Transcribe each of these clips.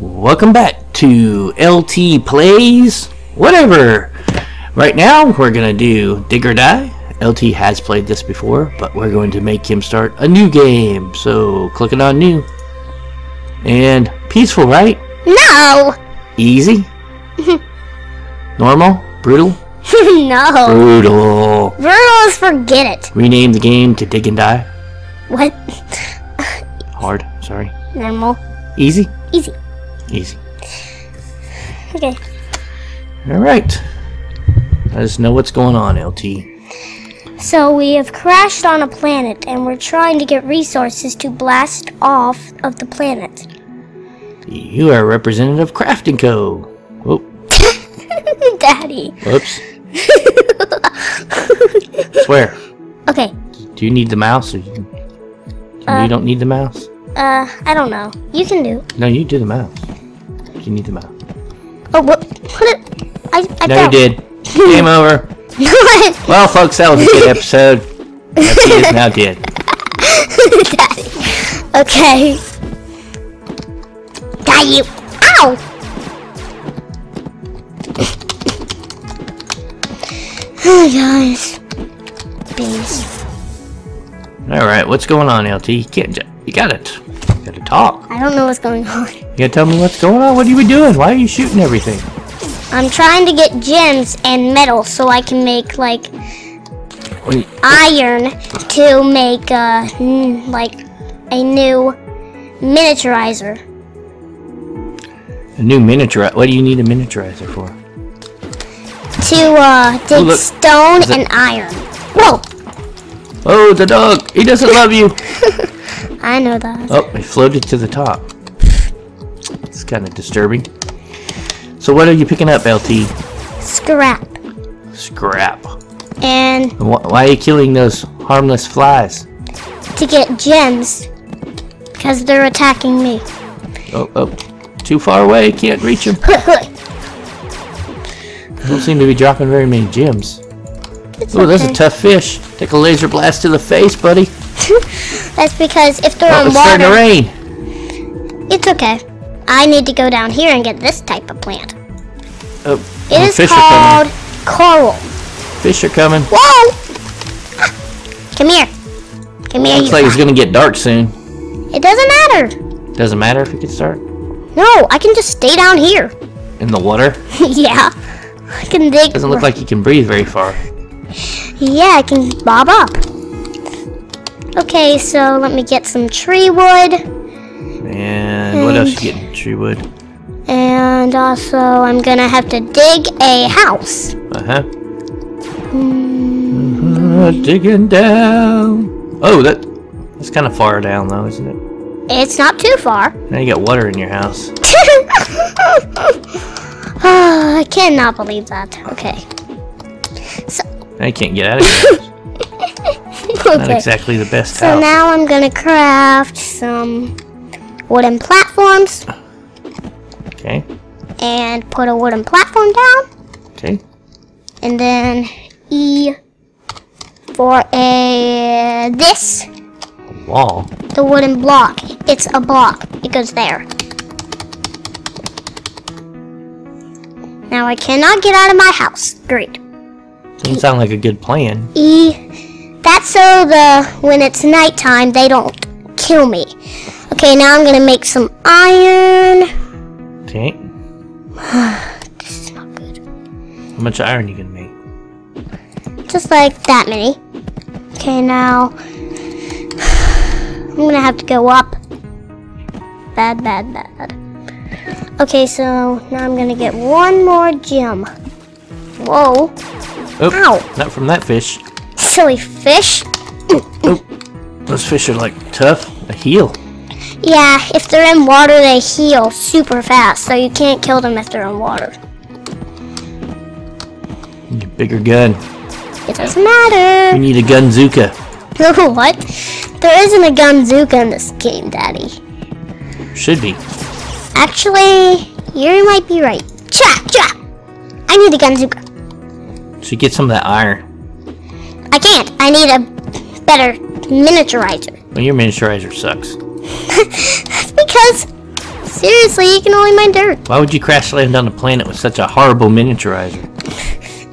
Welcome back to LT Plays Whatever. Right now, we're gonna do Dig or Die. LT has played this before, but we're going to make him start a new game. So, clicking on new. And peaceful, right? No! Easy? Normal? Brutal? no. Brutal. Brutal's forget it. Rename the game to Dig and Die. What? Hard, sorry. Normal. Easy? Easy. Easy. Okay. Alright. Let us know what's going on, LT. So we have crashed on a planet and we're trying to get resources to blast off of the planet. You are representative of Crafting Co. Whoop, Daddy. whoops. Swear. Okay. Do you need the mouse or you, you don't need the mouse? Uh, I don't know. You can do. No, you do the mouse. You need the mouse. Oh, what? Put it. I, I No, you did. Game over. Well, folks, that was a good episode. Is now dead. Daddy. Okay. Got you. Ow! Oh, guys. Bees. Alright, what's going on, LT? You can't. You got it. Gotta talk. I don't know what's going on. You gotta tell me what's going on. What are you doing? Why are you shooting everything? I'm trying to get gems and metal so I can make like iron to make uh like a new miniaturizer. a new miniature. What do you need a miniaturizer for? To uh dig Oh, stone and iron. Whoa! Oh, the dog! He doesn't love you! I know that. Oh, it floated to the top. It's kind of disturbing. So what are you picking up, LT? Scrap. Scrap. And Why are you killing those harmless flies? to get gems. Because they're attacking me. Oh, oh, too far away. Can't reach them. Don't seem to be dropping very many gems. It's Oh, that's a tough fish. Take a laser blast to the face, buddy. That's because if they're Oh, in it's starting to rain. it's okay. I need to go down here and get this type of plant. Oh, It oh, is fish called are coral. Fish are coming. Whoa! Ah, Come here. Come here, Looks like it's gonna get dark soon. It doesn't matter. Doesn't matter if it gets dark. No, I can just stay down here. In the water. yeah. I can dig. Doesn't look like you can breathe very far. Yeah, I can bob up. Okay, so let me get some tree wood. And what else you getting? Tree wood. And also, I'm gonna have to dig a house. Uh huh. Uh, digging down. Oh, that that's kind of far down though, isn't it? It's not too far. Now you got water in your house. Ah, I cannot believe that. Okay. So, I can't get out of house. Not exactly the best So now I'm gonna craft some wooden platforms Okay. and put a wooden platform down. Okay. And then E for a this Wall. the wooden block. It's a block. It goes there. Now I cannot get out of my house. Great. Doesn't sound like a good plan. E. That's so the when it's nighttime they don't kill me. Okay, now I'm gonna make some iron. Okay. This is not good. How much iron you gonna make? Just like that many. Okay, now I'm gonna have to go up. Bad, bad, bad. Okay, so now I'm gonna get one more gem. Whoa, Oh, Ow. not from that fish. Silly fish. Those fish are like tough. A heel. Yeah, if they're in water, they heal super fast, so you can't kill them if they're in water. Need a bigger gun. It doesn't matter. We need a gunzooka. what? There isn't a gunzooka in this game, Daddy. Should be. Actually, you might be right. Cha, cha! I need a gunzooka. Should get some of that iron. I can't. I need a better miniaturizer. Well, your miniaturizer sucks. Because Seriously, you can only mine dirt. Why would you crash land on a planet with such a horrible miniaturizer?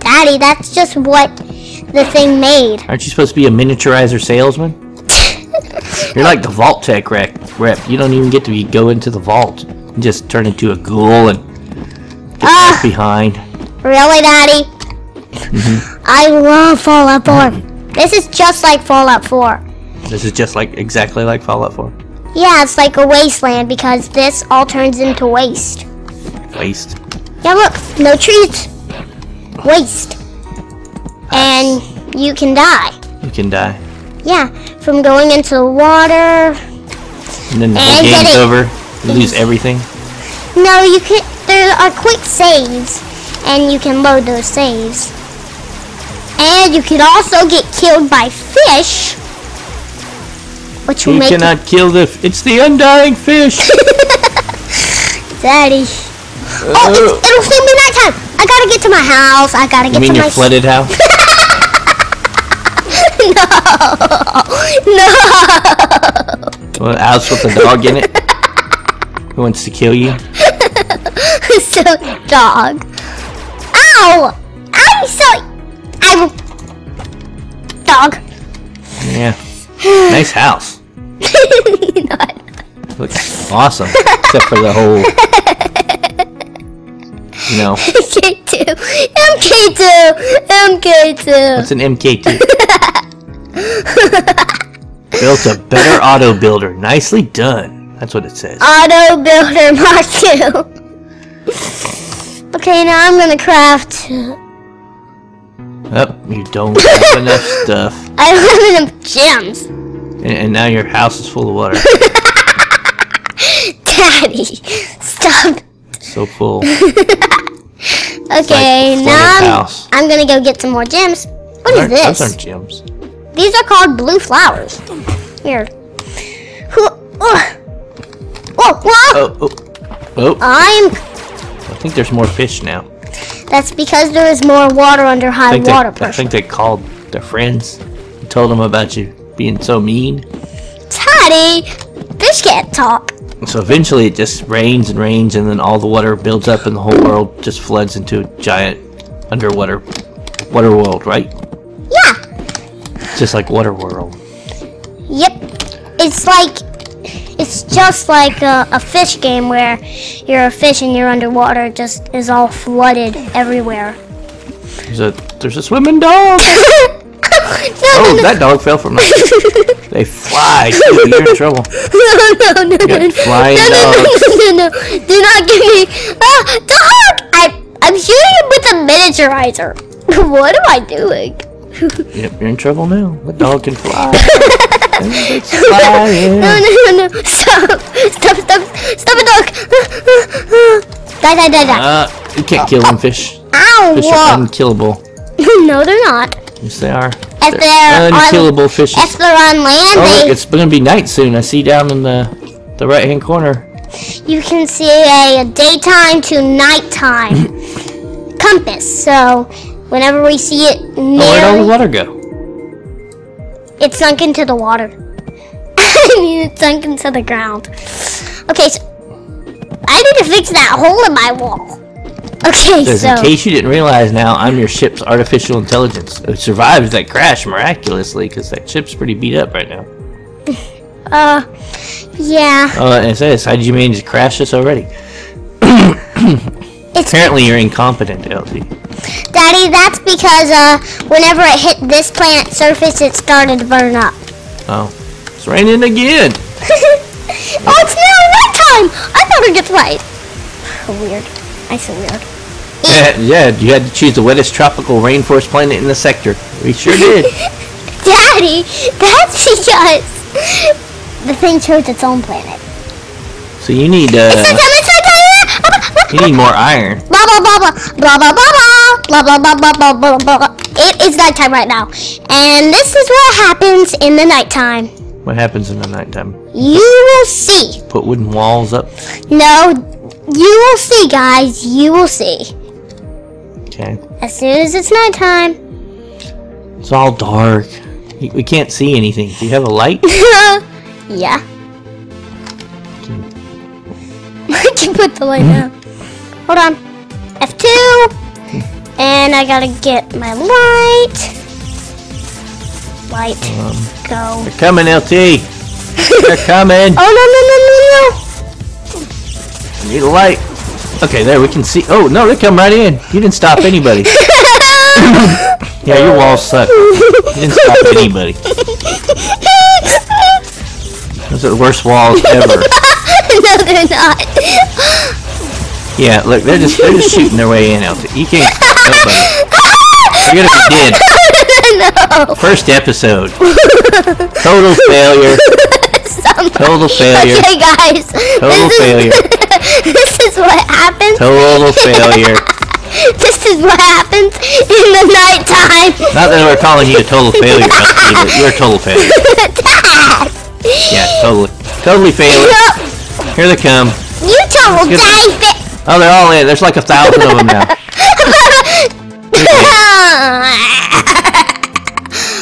Daddy, that's just what the thing made. Aren't you supposed to be a miniaturizer salesman? You're like the Vault-Tec rep. rep. You don't even get to be, go into the vault. You just turn into a ghoul and get ah. left behind. Really, Daddy? Mm-hmm. I love Fallout 4. This is just like Fallout 4. This is just like exactly like Fallout 4. Yeah, it's like a wasteland because this all turns into waste. Waste. Yeah, look, no trees. Waste. And you can die. You can die. Yeah, from going into the water. And then the And game's over. You lose everything. No, you can. There are quick saves, and you can load those saves. And you can also get killed by fish, which will You make cannot kill the. f- It's the undying fish. Daddy. Oh, it's, uh. it'll soon be nighttime. I gotta get to my house. I gotta get. you get mean to your my flooded house? no. No. Well, house with a dog in it. Who wants to kill you? so dog. Ow! I'm so. I'm dog. Yeah. Nice house. Not. Looks awesome. Except for the whole. You know, MK2. MK2. MK2. what's an MK2? Built a better auto builder. Nicely done. That's what it says. Auto Builder mark two. okay, now I'm gonna craft. Oh, you don't have enough stuff. I don't have enough gems. And, and now your house is full of water. Daddy, stop. So full. Okay, flooded now I'm. I'm gonna go get some more gems. What is Aren't- Those this? aren't gems. These are called blue flowers. Here. Oh, oh, whoa! Oh, oh, oh. I'm. I think there's more fish now. That's because there is more water under high water they, water I think they called their friends and told them about you being so mean. Daddy, fish can't talk. So eventually it just rains and rains, and then all the water builds up, and the whole world just floods into a giant underwater water world, right? Yeah. Just like Water World. Yep. It's like. It's just like a, a fish game where you're a fish and you're underwater. It just is all flooded everywhere. There's a there's a swimming dog. no, Oh, no, no, that dog fell from. The, they fly. You're in trouble. no, no, no, no, no, flying no, no, dogs. no, no, no, do not give me ah, dog. I, I'm shooting him with a miniaturizer. What am I doing? Yep, you're in trouble now. The dog can fly. Flying. No, no, no, no! Stop! Stop! Stop! Stop it, dog! die, die, die, die! Uh, you can't kill them fish. Ow! Fish are unkillable. no, they're not. Yes, they are. If they're on, unkillable fishes. if they're on land, Oh, look, it's gonna be night soon. I see down in the the right hand corner. you can see a, daytime to nighttime compass. So whenever we see it Oh, where'd all the water go? it sunk into the water. I mean, it sunk into the ground. Okay, so I need to fix that hole in my wall. Okay, Because so in case you didn't realize now, I'm your ship's artificial intelligence. It survived that crash miraculously because that ship's pretty beat up right now. uh, yeah. Oh, and it says, how did you manage to crash this already? It's Apparently you're incompetent, LT. Daddy, that's because uh, whenever it hit this planet's surface, it started to burn up. Oh, it's raining again. oh, it's now nighttime! I thought it gets light. Weird. I so weird. Yeah, yeah, you had to choose the wettest tropical rainforest planet in the sector. We sure did. Daddy, that's because the thing chose its own planet. So you need uh, nighttime, it's nighttime! You need more iron. Blah blah blah blah blah blah blah blah blah blah blah blah blah blah blah. It is nighttime right now, and this is what happens in the nighttime. What happens in the nighttime? You will see. Put wooden walls up. No, you will see, guys. You will see. Okay. As soon as it's nighttime. It's all dark. We can't see anything. Do you have a light? yeah. you put the light down. Hold on. F2. And I gotta get my light. Light. Go. They're coming, LT. They're coming. Oh, no, no, no, no, no! Need a light. Okay, there we can see. Oh no, they come right in. You didn't stop anybody. yeah, your walls suck. You didn't stop anybody. Those are the worst walls ever. no, they're not. Yeah, look, they're just they're just shooting their way in, LT. You can't stop nobody. You're gonna be dead. no. First episode. Total failure. Total failure. Okay, guys. Total this failure. Is, this is what happens. Total failure. This is what happens in the nighttime. Not that we're calling you a total failure, but you're a total failure. Dad. Yeah, totally, totally failure. Here they come. you total David. Oh, they're all in. There's like a thousand of them now.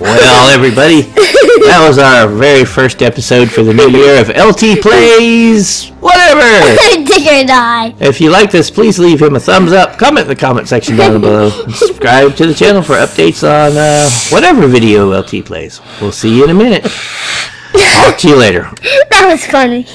Well, everybody, that was our very first episode for the new year of LT Plays Whatever. Dig or die. If you like this, please leave him a thumbs up, comment in the comment section down below, and subscribe to the channel for updates on uh, whatever video LT plays. We'll see you in a minute. Talk to you later. That was funny.